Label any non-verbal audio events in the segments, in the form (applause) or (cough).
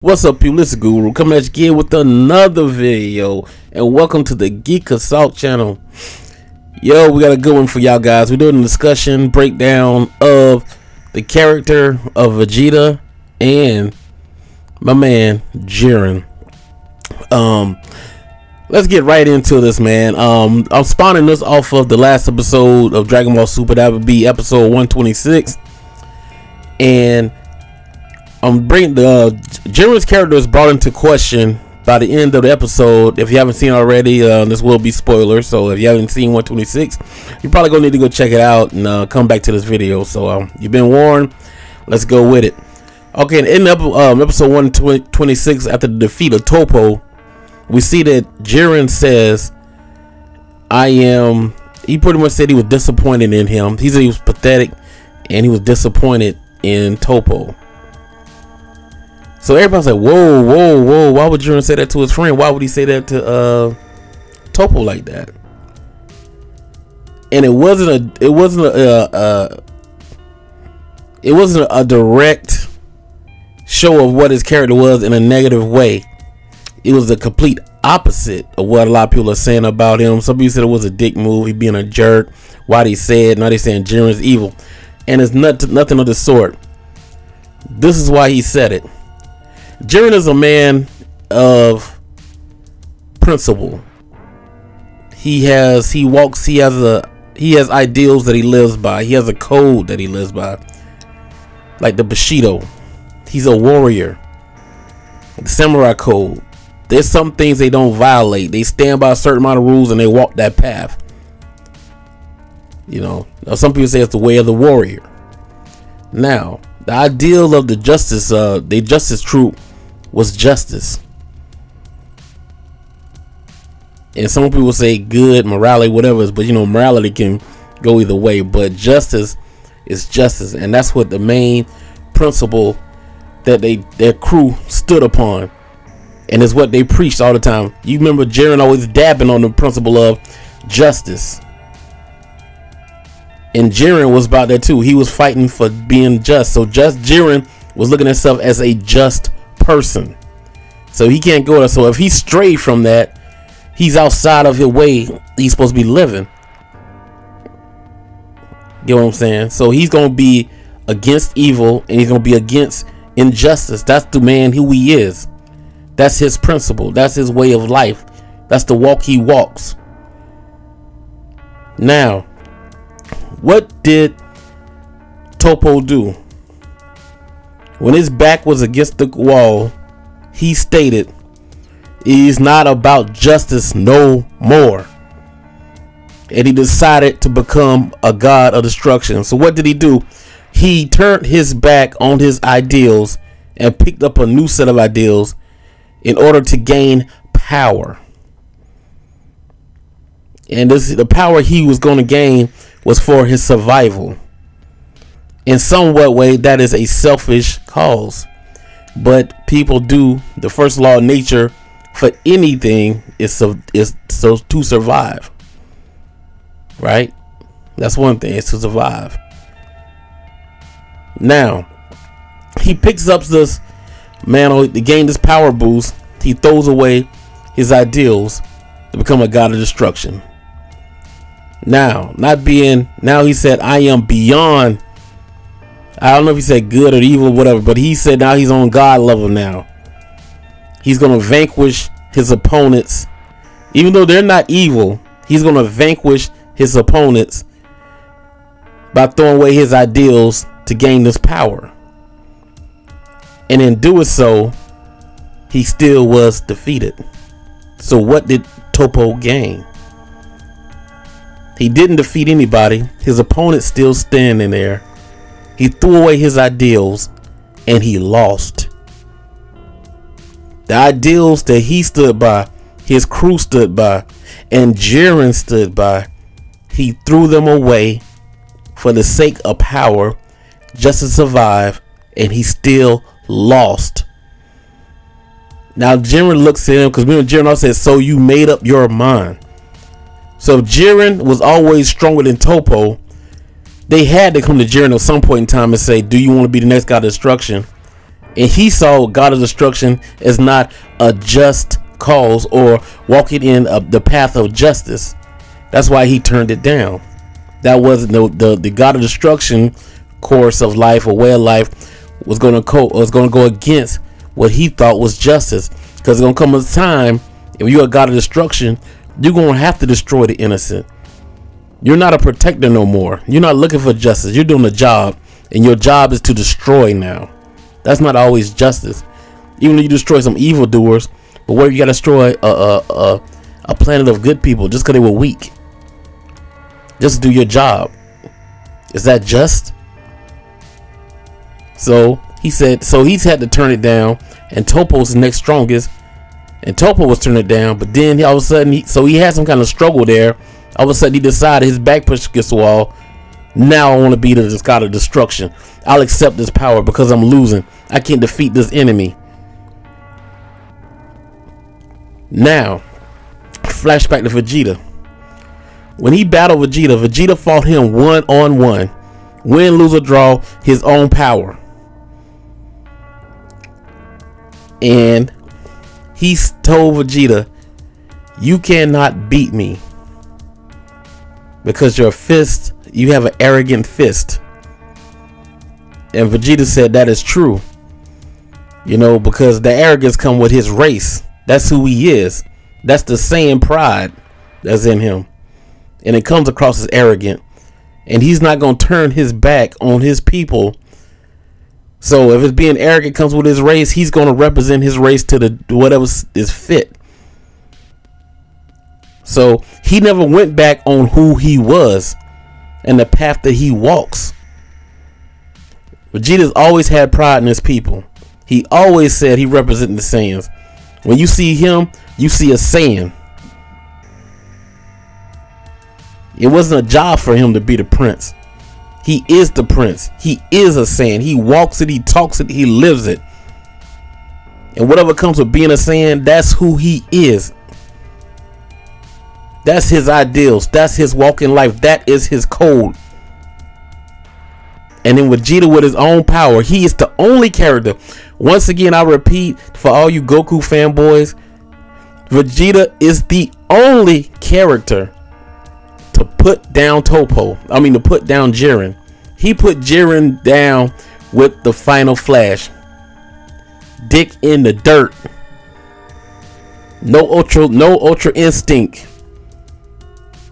What's up, people? This is Guru coming at you again with another video, and welcome to the Geek Assault channel. Yo, we got a good one for y'all guys. We're doing a discussion breakdown of the character of Vegeta and my man Jiren. Um, let's get right into this, man. Um, I'm spawning this off of the last episode of Dragon Ball Super. That would be episode 126, and I'm bringing the uh, Jiren's character is brought into question by the end of the episode. If you haven't seen already, uh, this will be spoilers. So if you haven't seen 126, you're probably gonna need to go check it out and uh, come back to this video. So um, you've been warned. Let's go with it. Okay, in um, episode 126, after the defeat of Toppo, we see that Jiren says, "I am." He pretty much said he was disappointed in him. He said he was pathetic, and he was disappointed in Toppo. So everybody's like, whoa, whoa, whoa. Why would Jiren say that to his friend? Why would he say that to uh Toppo like that? And it wasn't a it wasn't a uh, it wasn't a direct show of what his character was in a negative way. It was the complete opposite of what a lot of people are saying about him. Some people said it was a dick move, he being a jerk. Why they said, now they saying Jiren's evil. And it's not nothing of the sort. This is why he said it. Jiren is a man of principle. He has he walks he has a he has ideals that he lives by. He has a code that he lives by. Like the Bushido. He's a warrior. The samurai code. There's some things they don't violate. They stand by a certain amount of rules and they walk that path. You know, some people say it's the way of the warrior. Now, the ideal of the justice, uh, the justice troop was justice. And some people say good, morality, whatever, but you know, morality can go either way. But justice is justice, and that's what the main principle that they their crew stood upon, and is what they preached all the time. You remember Jiren always dabbing on the principle of justice. And Jiren was about that too. He was fighting for being just. So just Jiren was looking at himself as a just person. So he can't go there. So if he strayed from that, he's outside of his way he's supposed to be living. You know what I'm saying? So he's gonna be against evil and he's gonna be against injustice. That's the man who he is. That's his principle. That's his way of life. That's the walk he walks. Now, what did Toppo do? When his back was against the wall, he stated, It is not about justice no more. And he decided to become a god of destruction. So, what did he do? He turned his back on his ideals and picked up a new set of ideals in order to gain power. And this the power he was going to gain was for his survival in somewhat way that is a selfish cause. But people do the first law of nature for anything is so is so to survive right? That's one thing is to survive. Now he picks up this man to gain this power boost he throws away his ideals to become a god of destruction. Now not being now he said i am beyond I don't know if he said good or evil or whatever, but he said now he's on God level now. He's going to vanquish his opponents. Even though they're not evil, he's going to vanquish his opponents by throwing away his ideals to gain this power. And in doing so, he still was defeated. So what did Toppo gain? He didn't defeat anybody. His opponent's still standing there he threw away his ideals and he lost. The ideals that he stood by, his crew stood by, and Jiren stood by, he threw them away for the sake of power just to survive, and he still lost. Now Jiren looks at him because me and Jiren all said, "So you made up your mind." So Jiren was always stronger than Toppo, they had to come to Jiren at some point in time and say, "Do you want to be the next god of destruction?" And he saw God of destruction as not a just cause or walking in a, the path of justice. That's why he turned it down. That wasn't the, the, the God of destruction course of life or way of life was going to co- was going to go against what he thought was justice. Because it's going to come a time if you're a God of destruction, you're going to have to destroy the innocent. You're not a protector no more. You're not looking for justice. You're doing a job, and your job is to destroy now. That's not always justice. Even if you destroy some evildoers, but what if you got to destroy a, a, a, a planet of good people just because they were weak? Just do your job. Is that just? So he said, so he's had to turn it down, and Toppo's the next strongest, and Toppo was turning it down, but then all of a sudden, he, so he had some kind of struggle there. All of a sudden, he decided his back push against the wall. Now I want to be the god of destruction. I'll accept this power because I'm losing. I can't defeat this enemy. Now, flashback to Vegeta. When he battled Vegeta, Vegeta fought him one on one. Win, lose, or draw, his own power. And he told Vegeta, You cannot beat me. Because your fist, you have an arrogant fist. And Vegeta said that is true. You know, because the arrogance come with his race. That's who he is. That's the same pride that's in him. And it comes across as arrogant. And he's not going to turn his back on his people. So if it's being arrogant comes with his race, he's going to represent his race to the whatever is fit. So he never went back on who he was and the path that he walks. Vegeta's always had pride in his people. He always said he represented the Saiyans. When you see him, you see a Saiyan. It wasn't a job for him to be the prince. He is the prince. He is a Saiyan. He walks it, he talks it, he lives it. And whatever comes with being a Saiyan, that's who he is. That's his ideals. That's his walk in life. That is his code. And then Vegeta with his own power, he is the only character. Once again, I repeat for all you Goku fanboys, Vegeta is the only character to put down Toppo. I mean, to put down Jiren. He put Jiren down with the final flash. Dick in the dirt. No ultra, no ultra instinct.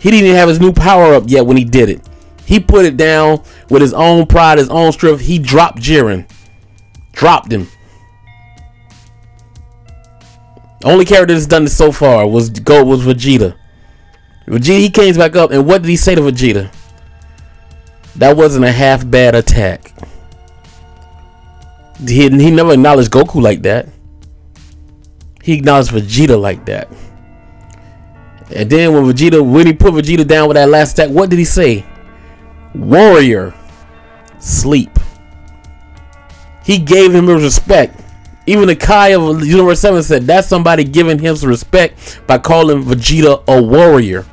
He didn't even have his new power up yet when he did it. He put it down with his own pride, his own strength. He dropped Jiren. Dropped him. only character that's done this so far was go was Vegeta. Vegeta, he came back up, and what did he say to Vegeta? That wasn't a half bad attack. He, he never acknowledged Goku like that. He acknowledged Vegeta like that. And then when Vegeta, when he put Vegeta down with that last attack, what did he say? Warrior, sleep. He gave him his respect. Even the Kai of Universe 7 said that's somebody giving him some respect by calling Vegeta a warrior.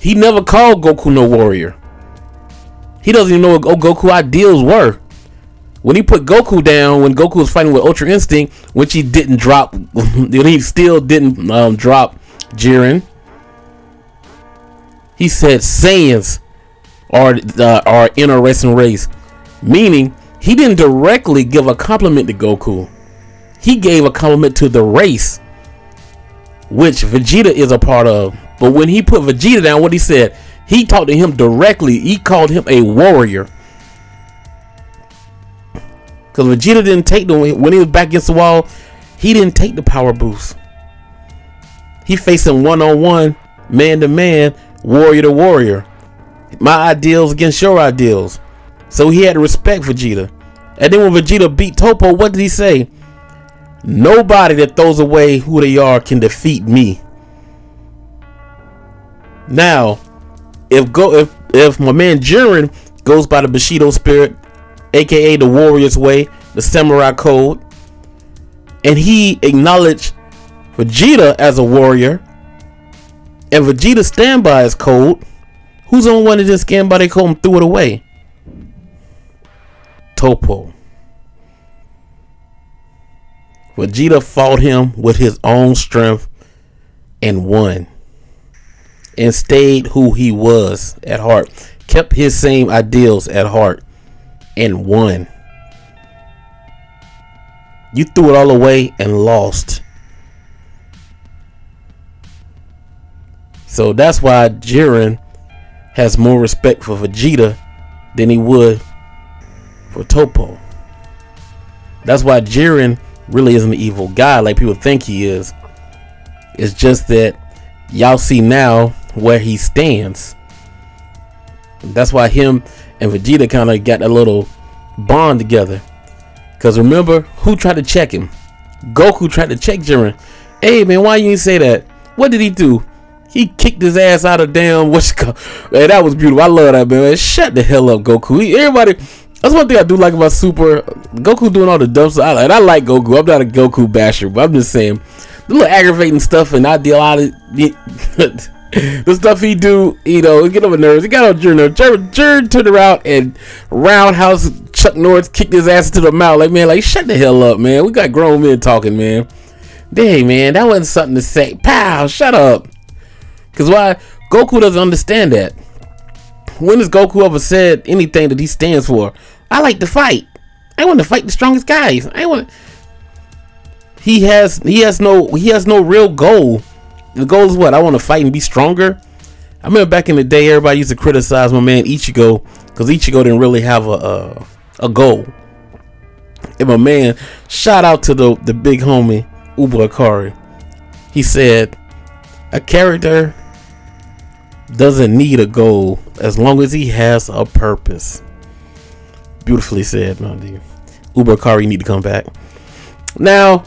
He never called Goku no warrior. He doesn't even know what Goku ideals were. When he put Goku down, when Goku was fighting with Ultra Instinct, which he didn't drop, (laughs) he still didn't um, drop Jiren. He said Saiyans are uh, are interesting race, meaning he didn't directly give a compliment to Goku. He gave a compliment to the race, which Vegeta is a part of. But when he put Vegeta down, what he said, he talked to him directly. He called him a warrior. Because Vegeta didn't take the when he was back against the wall, he didn't take the power boost. He facing one on one, man to man, warrior to warrior. My ideals against your ideals. So he had respect Vegeta. And then when Vegeta beat Toppo, what did he say? Nobody that throws away who they are can defeat me. Now, if go if if my man Jiren goes by the Bushido spirit, aka the Warrior's Way, the Samurai Code, and he acknowledged Vegeta as a warrior, and Vegeta stand by his code, who's on one to just stand by their code and threw it away? Toppo. Vegeta fought him with his own strength and won. And stayed who he was at heart. Kept his same ideals at heart and won. You threw it all away and lost. So that's why Jiren has more respect for Vegeta than he would for Toppo. That's why Jiren really isn't an evil guy like people think he is. It's just that y'all see now where he stands. That's why him and Vegeta kind of got a little bond together. Because remember, who tried to check him? Goku tried to check Jiren. Hey man, why you say that? What did he do? He kicked his ass out of damn (laughs) what's called. Man, that was beautiful. I love that man. Shut the hell up, Goku. He, everybody. That's one thing I do like about Super. Goku doing all the dumb stuff. I like. I like Goku. I'm not a Goku basher, but I'm just saying the little aggravating stuff and I deal out of (laughs) the, stuff he do. You know, get over nerves. He got on Jern. Jern, Jern turned around and roundhouse Chuck Norris kicked his ass into the mouth. Like man, like shut the hell up, man. We got grown men talking, man. Dang, man, that wasn't something to say. Pow, shut up. Cause why Goku doesn't understand that. When has Goku ever said anything that he stands for? I like to fight. I want to fight the strongest guys. I want. He has he has no he has no real goal. The goal is what I want to fight and be stronger. I remember back in the day, everybody used to criticize my man Ichigo because Ichigo didn't really have a, a a goal. And my man, shout out to the the big homie Uber Akari. He said, a character doesn't need a goal as long as he has a purpose. Beautifully said, my dear. Uber Kari need to come back. Now,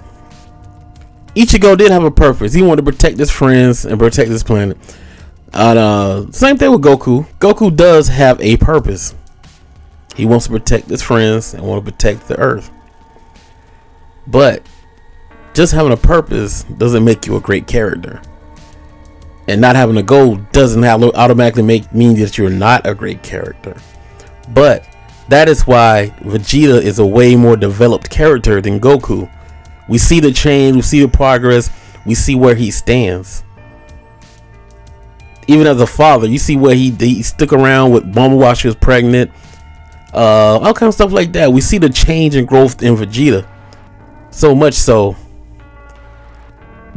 Ichigo did have a purpose. He wanted to protect his friends and protect his planet. Uh, same thing with Goku. Goku does have a purpose. He wants to protect his friends and want to protect the Earth. But just having a purpose doesn't make you a great character and not having a goal doesn't automatically make mean that you're not a great character. But that is why Vegeta is a way more developed character than Goku. We see the change, we see the progress, we see where he stands. Even as a father, you see where he, he stuck around with Bulma while she was pregnant. Uh, all kind of stuff like that. We see the change and growth in Vegeta. So much so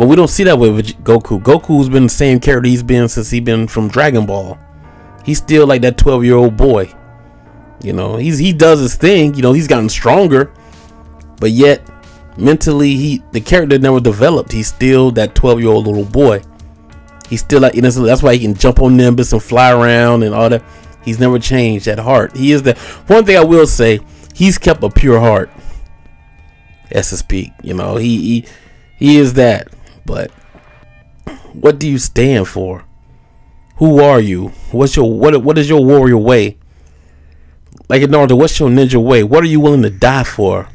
but we don't see that with Goku. Goku's been the same character he's been since he been from Dragon Ball. He's still like that 12 year old boy. You know, he's he does his thing. You know, he's gotten stronger, but yet mentally he the character never developed. He's still that 12 year old little boy. He's still like innocent. That's why he can jump on Nimbus and fly around and all that. He's never changed at heart. He is the one thing I will say. He's kept a pure heart. Speak, you know, he he, he is that. But what do you stand for? Who are you? What's your what what is your warrior way? Like in Naruto, what's your ninja way? What are you willing to die for?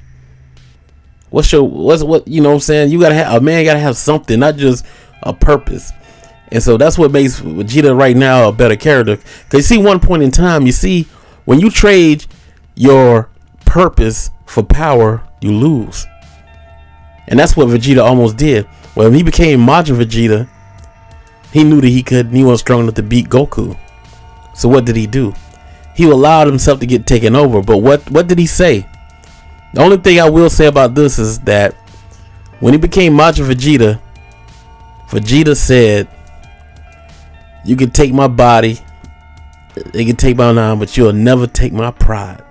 What's your what's what you know what I'm saying? You gotta have a man gotta have something, not just a purpose. And so that's what makes Vegeta right now a better character. Cause you see one point in time, you see when you trade your purpose for power, you lose. And that's what Vegeta almost did. When he became Majin Vegeta, he knew that he could, he wasn't strong enough to beat Goku. So what did he do? He allowed himself to get taken over. But what, what did he say? The only thing I will say about this is that when he became Majin Vegeta, Vegeta said, You can take my body, they can take my name, but you'll never take my pride.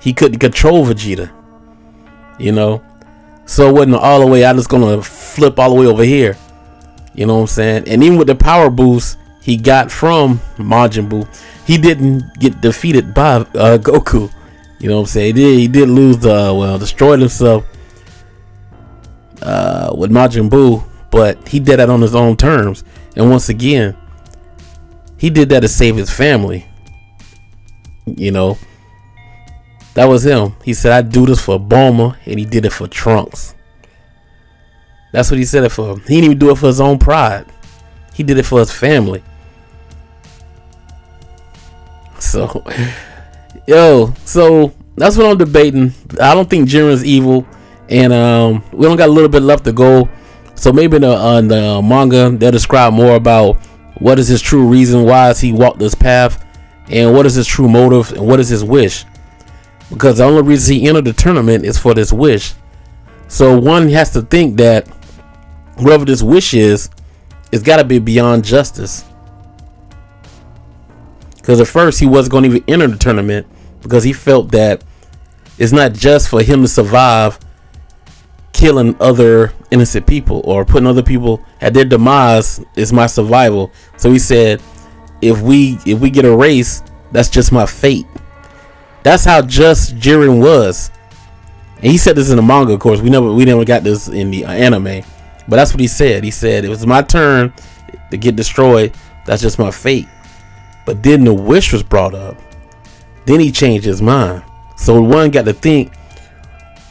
He couldn't control Vegeta. You know, so it wasn't all the way. I just gonna flip all the way over here. You know what I'm saying? And even with the power boost he got from Majin Buu, he didn't get defeated by uh, (laughs) Goku. You know what I'm saying? He did, he did lose the well, destroyed himself uh, with Majin Buu, but he did that on his own terms. And once again, he did that to save his family. You know, that was him. He said, I do this for Bulma, and he did it for Trunks. That's what he said it for. He didn't even do it for his own pride. He did it for his family. So, (laughs) yo, so that's what I'm debating. I don't think Jiren's evil, and um, we don't got a little bit left to go. So maybe in the, uh, in the manga they'll describe more about what is his true reason, why has he walked this path, and what is his true motive, and what is his wish. Because the only reason he entered the tournament is for this wish. So one has to think that whatever this wish is, it's got to be beyond justice. Because at first he wasn't going to even enter the tournament because he felt that it's not just for him to survive killing other innocent people or putting other people at their demise is my survival. So he said, if we if we get a race, that's just my fate. That's how just Jiren was. And he said this in the manga, of course. We never we never got this in the anime. But that's what he said. He said it was my turn to get destroyed. That's just my fate. But then the wish was brought up. Then he changed his mind. So one got to think,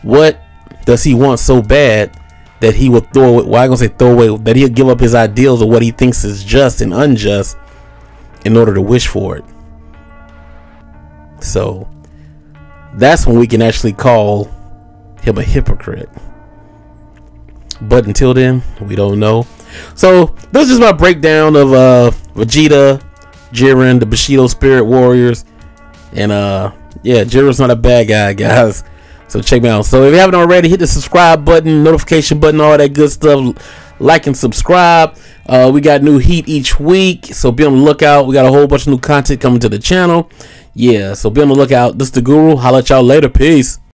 what does he want so bad that he will throw away? Why well, gonna say throw away? That he'll give up his ideals of what he thinks is just and unjust in order to wish for it. So that's when we can actually call him a hypocrite. But until then, we don't know. So this is my breakdown of uh Vegeta, Jiren, the Bushido Spirit Warriors, and uh yeah, Jiren's not a bad guy, (laughs) guys. So check me out. So if you haven't already, hit the subscribe button, notification button, all that good stuff. Like and subscribe. Uh, we got new heat each week, so be on the lookout. We got a whole bunch of new content coming to the channel. Yeah, so be on the lookout. This is the Guru. Holla at y'all later. Peace.